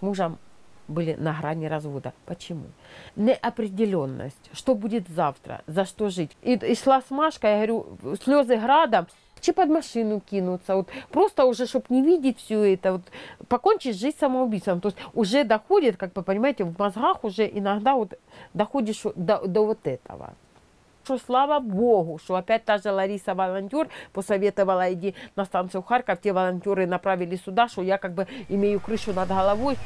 мужем были на грани развода. Почему? Неопределенность. Что будет завтра? За что жить? И, и шла с Машкой, я говорю, слезы градом. Чи под машину кинуться, вот просто уже, чтобы не видеть все это, вот, покончить жизнь самоубийством. То есть уже доходит, как вы понимаете, в мозгах уже иногда вот доходишь до, до вот этого. Что слава Богу, что опять та же Лариса волонтер посоветовала иди на станцию Харьков, те волонтеры направили сюда, что я как бы имею крышу над головой.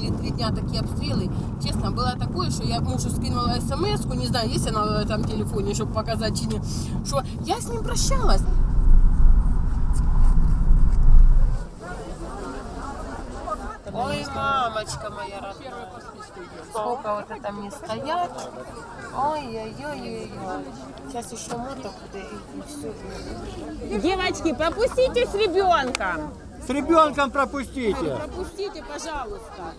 были три дня такие обстрелы. Честно, было такое, что я мужу скинула смс не знаю, есть она в этом телефоне, чтобы показать, не, что я с ним прощалась. Ой, мамочка моя родная. Сколько вот это мне стоят. Ой-ой-ой-ой. Сейчас еще мото будет и все. Девочки, пропустите с ребенком. С ребенком пропустите. Пропустите, пожалуйста.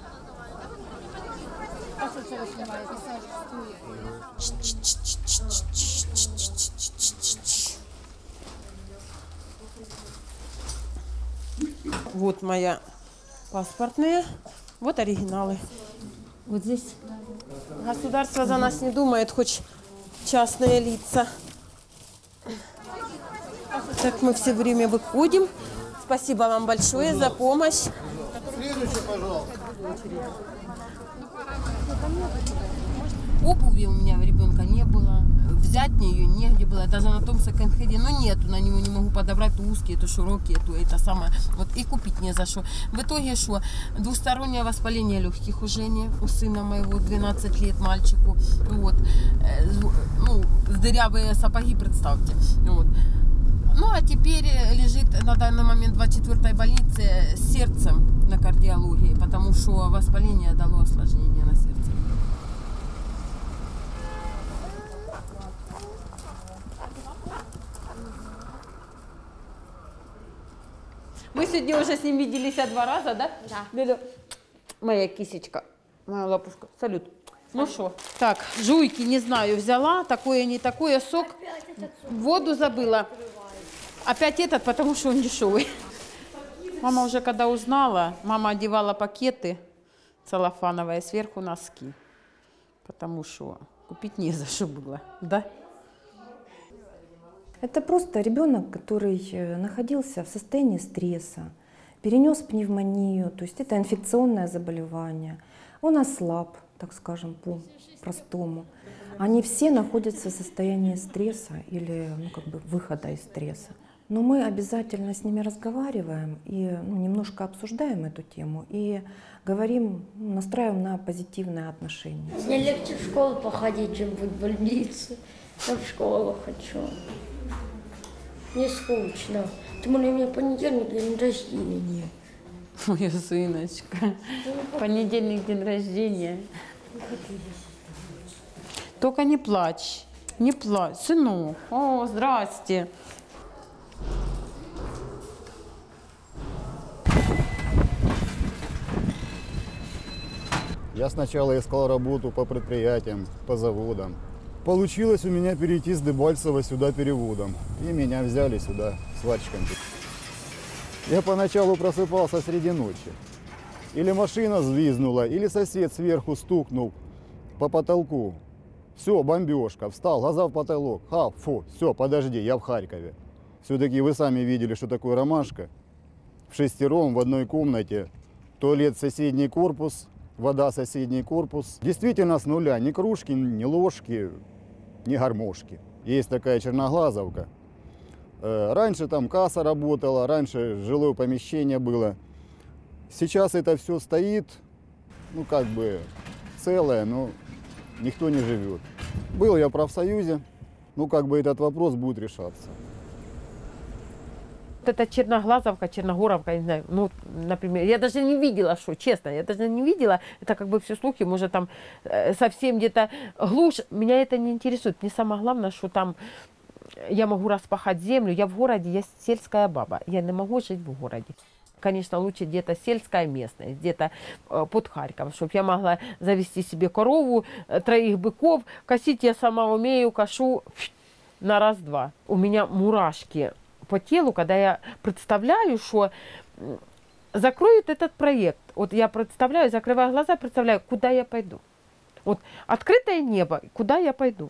Вот моя паспортные. Вот оригиналы. Вот здесь Государство за нас не думает, хоть частные лица. Так мы все время выходим. Спасибо вам большое за помощь. Следующий, пожалуйста. Обуви у меня ребенка не было. Взять мне ее негде было. Даже на том секонд-хеде. Ну нету, на него не могу подобрать то узкие, то широкие, то это самое. Вот и купить не за что. В итоге что? Двустороннее воспаление легких у Жени, у сына моего 12 лет мальчику. Вот. Э, Ну, дырявые сапоги, представьте. Вот. Ну, а теперь э, лежит на данный момент в 24-й больнице с сердцем на кардиологии, потому что воспаление дало осложнение на сердце. Мы сегодня уже с ним виделись два раза, да? Да. Моя кисечка, моя лапушка. Салют. Ну что? Так, жуйки, не знаю, взяла, такое, не такое, сок. Воду забыла. Опять этот, потому что он дешевый. Мама уже когда узнала, мама одевала пакеты целлофановые, сверху носки. Потому что купить не за что было, да? Это просто ребенок, который э, находился в состоянии стресса, перенес пневмонию, то есть это инфекционное заболевание. Он ослаб, так скажем, по-простому. Они все находятся в состоянии стресса или ну, как бы выхода из стресса. Но мы обязательно с ними разговариваем и ну, немножко обсуждаем эту тему и говорим, настраиваем на позитивное отношение. Мне легче в школу походить, чем быть в больнице. Я в школу хочу. Мне скучно. Тем более у меня понедельник день рождения. Моя сыночка. Понедельник день рождения. Только не плачь. Не плачь. Сынок. О, здрасте. Я сначала искал работу по предприятиям, по заводам. Получилось у меня перейти с Дебальцева сюда переводом. И меня взяли сюда сварщиком. Я поначалу просыпался среди ночи. Или машина звизнула, или сосед сверху стукнул по потолку. Все, бомбежка. Встал, глаза в потолок. Ха, фу, все, подожди, я в Харькове. Все-таки вы сами видели, что такое ромашка. В шестером в одной комнате. Туалет соседний корпус, вода соседний корпус. Действительно с нуля. Ни кружки, ни ложки, ни гармошки. Есть такая черноглазовка. Э, Раньше там касса работала, раньше жилое помещение было. Сейчас это все стоит, ну как бы целое, но никто не живет. Был я в профсоюзе, ну как бы этот вопрос будет решаться. Вот эта Черноглазовка, Черногоровка, не знаю, ну, например, я даже не видела, что, честно, я даже не видела, это как бы все слухи, может, там э, совсем где-то глушь, меня это не интересует. Мне самое главное, что там я могу распахать землю, я в городе, я сельская баба, я не могу жить в городе. Конечно, лучше где-то сельская местность, где-то э, под Харьком, чтобы я могла завести себе корову, э, троих быков. Косить я сама умею, кошу на раз-два. У меня мурашки по телу, когда я представляю, что закроют этот проект. Вот я представляю, закрываю глаза, представляю, куда я пойду. Вот открытое небо, куда я пойду.